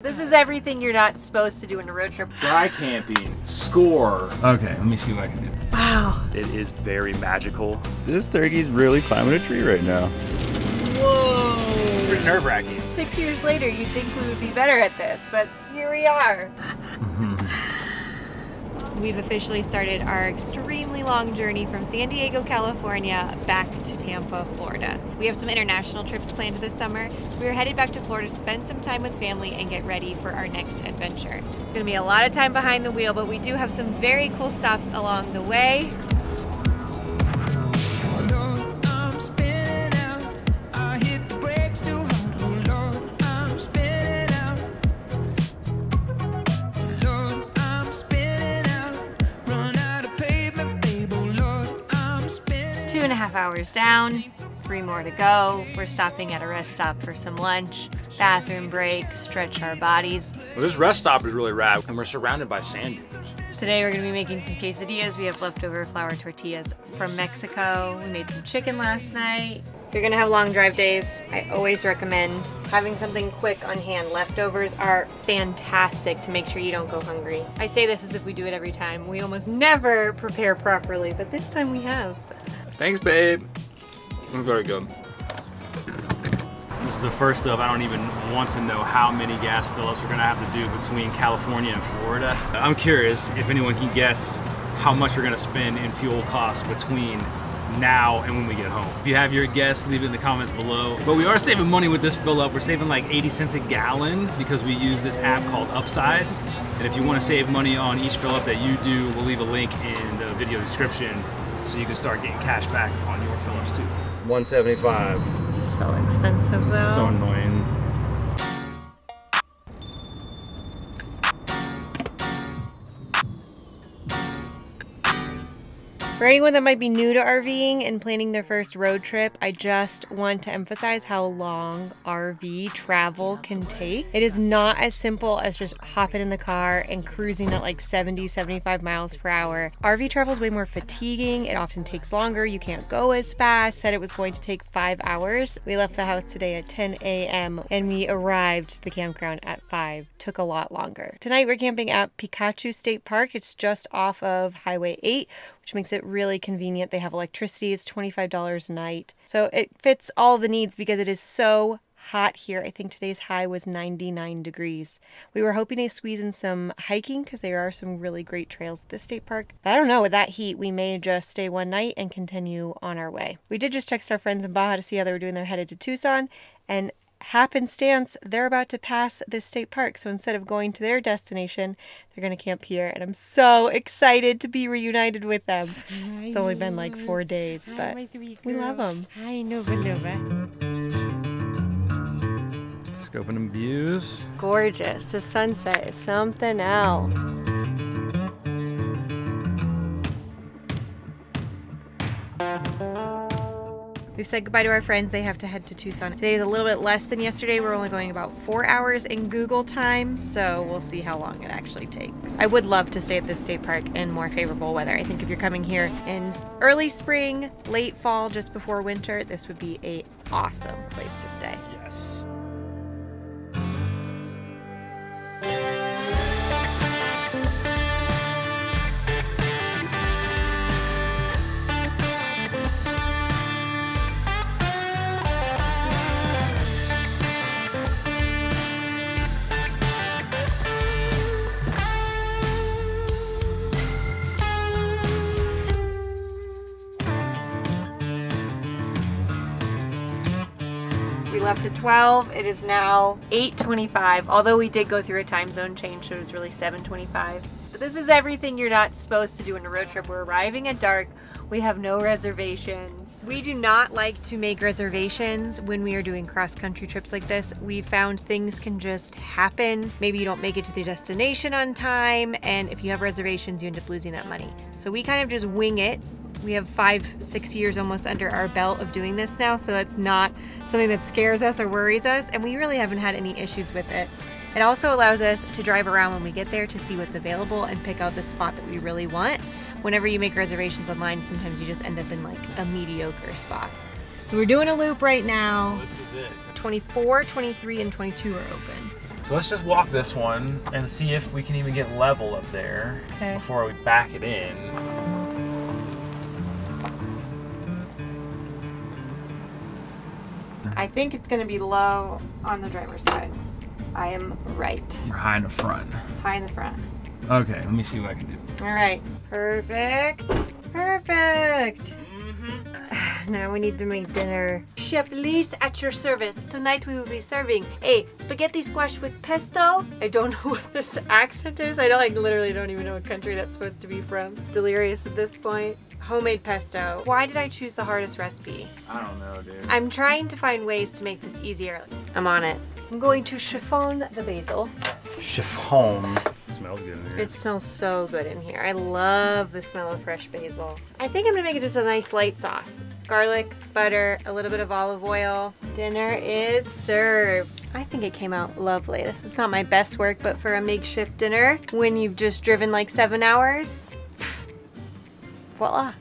This is everything you're not supposed to do in a road trip. Dry camping, score. Okay, let me see what I can do. Wow. It is very magical. This turkey's really climbing a tree right now. Whoa. Pretty nerve wracking. Six years later, you'd think we would be better at this, but here we are. We've officially started our extremely long journey from San Diego, California, back to Tampa, Florida. We have some international trips planned this summer, so we're headed back to Florida to spend some time with family and get ready for our next adventure. It's gonna be a lot of time behind the wheel, but we do have some very cool stops along the way. And a half hours down, three more to go. We're stopping at a rest stop for some lunch, bathroom break, stretch our bodies. Well, this rest stop is really rad, and we're surrounded by sand dunes. Today we're gonna be making some quesadillas. We have leftover flour tortillas from Mexico. We made some chicken last night. If you're gonna have long drive days, I always recommend having something quick on hand. Leftovers are fantastic to make sure you don't go hungry. I say this as if we do it every time. We almost never prepare properly, but this time we have. Thanks, babe. It's very good. This is the first of, I don't even want to know how many gas fill-ups we're gonna have to do between California and Florida. I'm curious if anyone can guess how much we're gonna spend in fuel costs between now and when we get home. If you have your guess, leave it in the comments below. But we are saving money with this fill up. We're saving like 80 cents a gallon because we use this app called Upside. And if you want to save money on each fill up that you do, we'll leave a link in the video description so you can start getting cash back on your fill ups too. 175. So expensive though. So annoying. For anyone that might be new to RVing and planning their first road trip, I just want to emphasize how long RV travel can take. It is not as simple as just hopping in the car and cruising at like 70, 75 miles per hour. RV travel is way more fatiguing. It often takes longer. You can't go as fast. Said it was going to take five hours. We left the house today at 10 a.m. and we arrived to the campground at 5. Took a lot longer. Tonight we're camping at Picacho State Park. It's just off of Highway 8, which makes it really convenient. They have electricity, it's $25 a night. So it fits all the needs because it is so hot here. I think today's high was 99 degrees. We were hoping to squeeze in some hiking because there are some really great trails at the state park. But I don't know, with that heat, we may just stay one night and continue on our way. We did just text our friends in Baja to see how they were doing. They're headed to Tucson and happenstance, they're about to pass this state park. So instead of going to their destination, they're going to camp here. And I'm so excited to be reunited with them. It's only been like four days, but we love them. Hi, Nova Nova. Scoping them views. Gorgeous. The sunset is something else. We've said goodbye to our friends. They have to head to Tucson. Today is a little bit less than yesterday. We're only going about four hours in Google time, so we'll see how long it actually takes. I would love to stay at this state park in more favorable weather. I think if you're coming here in early spring, late fall, just before winter, this would be a awesome place to stay. We left at 12. It is now 8.25, although we did go through a time zone change, so it was really 7.25. But this is everything you're not supposed to do in a road trip. We're arriving at dark. We have no reservations. We do not like to make reservations when we are doing cross-country trips like this. We found things can just happen. Maybe you don't make it to the destination on time, and if you have reservations, you end up losing that money. So we kind of just wing it we have five, six years almost under our belt of doing this now, so that's not something that scares us or worries us, and we really haven't had any issues with it. It also allows us to drive around when we get there to see what's available and pick out the spot that we really want. Whenever you make reservations online, sometimes you just end up in like a mediocre spot. So we're doing a loop right now. This is it. 24, 23, and 22 are open. So let's just walk this one and see if we can even get level up there Okay. before we back it in. I think it's gonna be low on the driver's side. I am right. We're high in the front. High in the front. Okay, let me see what I can do. All right. Perfect. Perfect. Mm-hmm. Now we need to make dinner. Chef Lise at your service. Tonight we will be serving a spaghetti squash with pesto. I don't know what this accent is. I don't like literally don't even know what country that's supposed to be from. Delirious at this point. Homemade pesto. Why did I choose the hardest recipe? I don't know, dude. I'm trying to find ways to make this easier. I'm on it. I'm going to chiffon the basil. Chiffon. Smells good in here. It smells so good in here. I love the smell of fresh basil. I think I'm gonna make it just a nice light sauce. Garlic, butter, a little bit of olive oil. Dinner is served. I think it came out lovely. This is not my best work, but for a makeshift dinner, when you've just driven like seven hours, voila.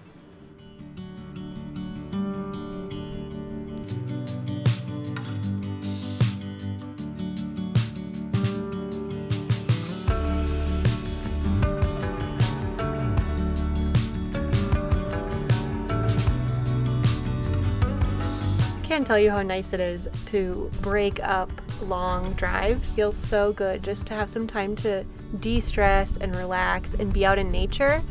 Can't tell you how nice it is to break up long drives. Feels so good just to have some time to de-stress and relax and be out in nature.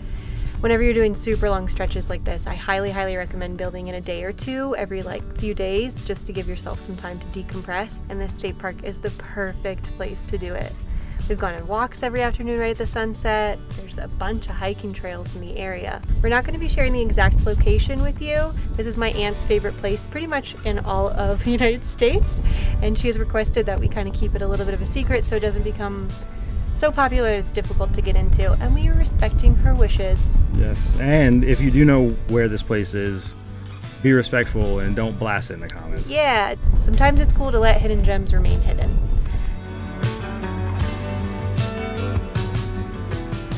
Whenever you're doing super long stretches like this, I highly, highly recommend building in a day or two every like few days just to give yourself some time to decompress. And this state park is the perfect place to do it. We've gone on walks every afternoon right at the sunset. There's a bunch of hiking trails in the area. We're not going to be sharing the exact location with you. This is my aunt's favorite place pretty much in all of the United States. And she has requested that we kind of keep it a little bit of a secret so it doesn't become so popular it's difficult to get into. And we are respecting her wishes. Yes, and if you do know where this place is, be respectful and don't blast it in the comments. Yeah, sometimes it's cool to let hidden gems remain hidden.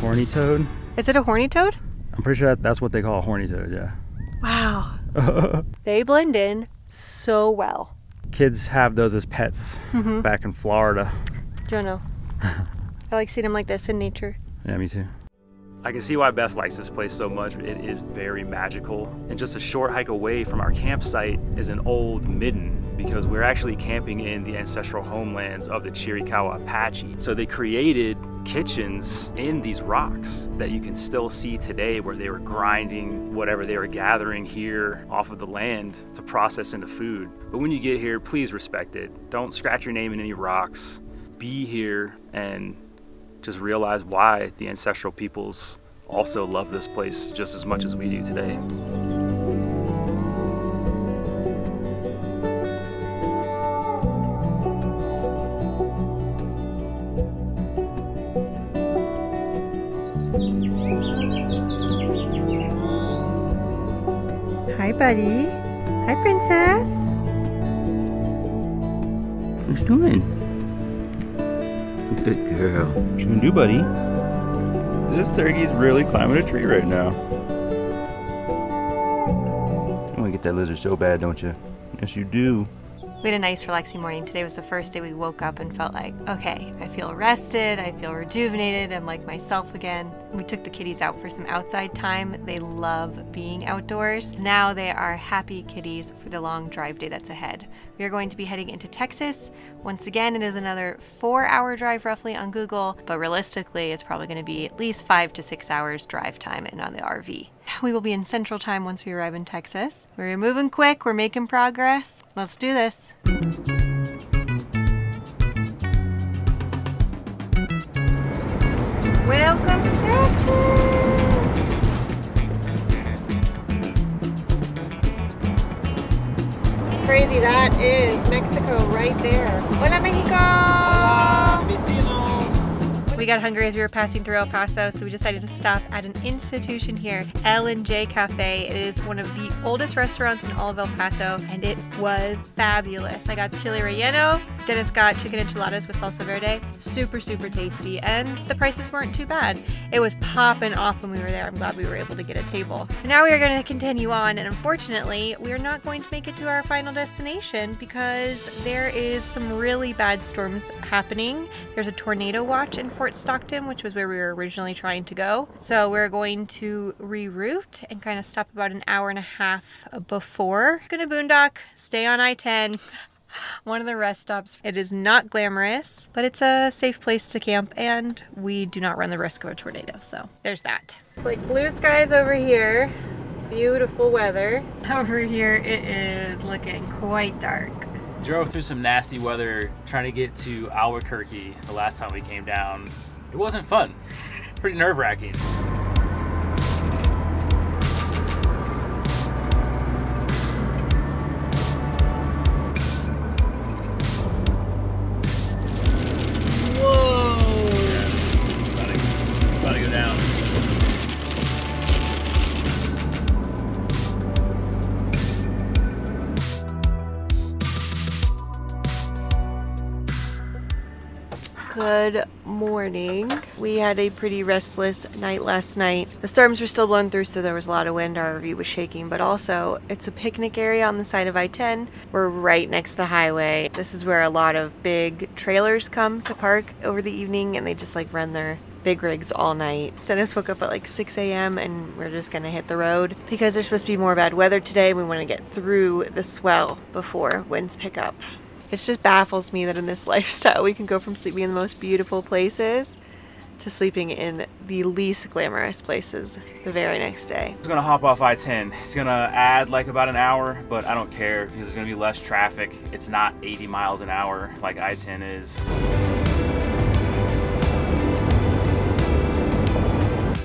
Horny toad? Is it a horny toad? I'm pretty sure that's what they call a horny toad, yeah. Wow. They blend in so well. Kids have those as pets Mm-hmm. back in Florida. Jono. I like seeing them like this in nature. Yeah, me too. I can see why Beth likes this place so much. It is very magical. And just a short hike away from our campsite is an old midden because we're actually camping in the ancestral homelands of the Chiricahua Apache. So they created kitchens in these rocks that you can still see today where they were grinding whatever they were gathering here off of the land to process into food. But when you get here, please respect it. Don't scratch your name in any rocks. Be here and just realize why the ancestral peoples also love this place just as much as we do today. Hi, buddy. Hi, princess. What you doing? Good girl. What you gonna do, buddy? This turkey's really climbing a tree right now. You wanna get that lizard so bad, don't you? Yes, you do. We had a nice, relaxing morning. Today was the first day we woke up and felt like, okay, I feel rested, I feel rejuvenated, I'm like myself again. We took the kitties out for some outside time. They love being outdoors. Now they are happy kitties for the long drive day that's ahead. We are going to be heading into Texas. Once again, it is another four hour drive roughly on Google, but realistically, it's probably going to be at least five to six hours drive time in on the RV. We will be in Central Time once we arrive in Texas. We're moving quick, we're making progress. Let's do this. Welcome to Texas! Crazy, that is Mexico right there. Hola, Mexico! Got hungry as we were passing through El Paso, so we decided to stop at an institution here, L and J Cafe. It is one of the oldest restaurants in all of El Paso, and it was fabulous. I got chili relleno, Dennis got chicken enchiladas with salsa verde. Super, super tasty. And the prices weren't too bad. It was popping off when we were there. I'm glad we were able to get a table. Now we are going to continue on. And unfortunately, we are not going to make it to our final destination because there is some really bad storms happening. There's a tornado watch in Fort Stockton, which was where we were originally trying to go. So we're going to reroute and kind of stop about an hour and a half before. Gonna boondock, stay on I-10. One of the rest stops. It is not glamorous, but it's a safe place to camp and we do not run the risk of a tornado. So there's that. It's like blue skies over here. Beautiful weather. Over here it is looking quite dark. Drove through some nasty weather trying to get to Albuquerque the last time we came down. It wasn't fun. Pretty nerve wracking. Good morning. We had a pretty restless night last night. The storms were still blowing through, so there was a lot of wind. Our RV was shaking, but also it's a picnic area on the side of I 10. We're right next to the highway. This is where a lot of big trailers come to park over the evening and they just like run their big rigs all night. Dennis woke up at like 6 a.m. and we're just gonna hit the road because there's supposed to be more bad weather today. We want to get through the swell before winds pick up. It just baffles me that in this lifestyle we can go from sleeping in the most beautiful places to sleeping in the least glamorous places the very next day. It's gonna hop off I-10. It's gonna add like about an hour, but I don't care because there's gonna be less traffic. It's not 80 miles an hour like I-10 is.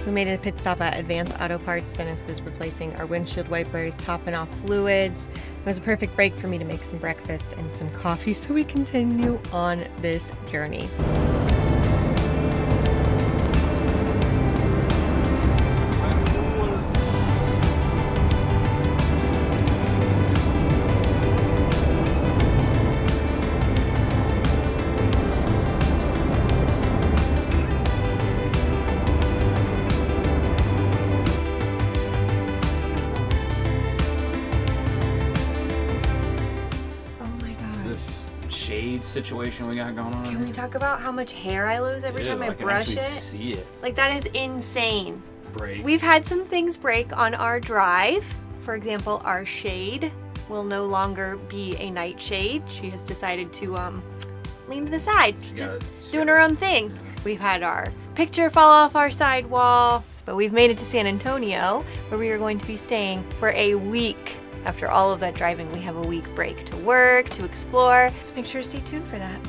We made a pit stop at Advanced Auto Parts. Dennis is replacing our windshield wipers, topping off fluids. It was a perfect break for me to make some breakfast and some coffee so we continue on this journey. Situation we got going on. Can we talk about how much hair I lose every Ew, time I, can brush it? See it Like that is insane. break. We've had some things break on our drive. For example, our shade will no longer be a nightshade. She has decided to um, lean to the side, She just doing her own thing. We've had our picture fall off our sidewall, but we've made it to San Antonio where we are going to be staying for a week. After all of that driving, we have a week break to work, to explore. So make sure to stay tuned for that.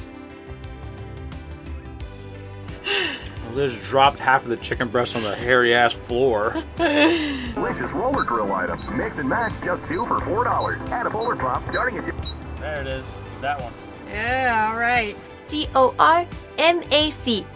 Liz dropped half of the chicken breast on the hairy ass floor. Delicious roller grill items. Mix and match just two for four dollars. Add a Polar Pop starting at. two. there it is. It's that one. Yeah, all right. C O R M A C. Cormac.